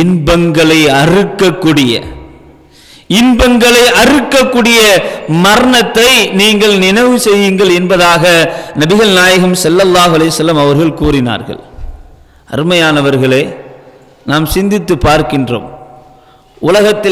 இன்பங்களை அறுக்கக்கூடிய இன்பங்களை அறுக்கக்கூடிய மரணத்தை நீங்கள் நினைவு செய்யுங்கள் என்பதாக நபிகள் நாயகம் செல்லல்லாஹ் அலிசல்லம் அவர்கள் கூறினார்கள். அருமையானவர்களே நாம் சிந்தித்து பார்க்கின்றோம். உலகத்தில்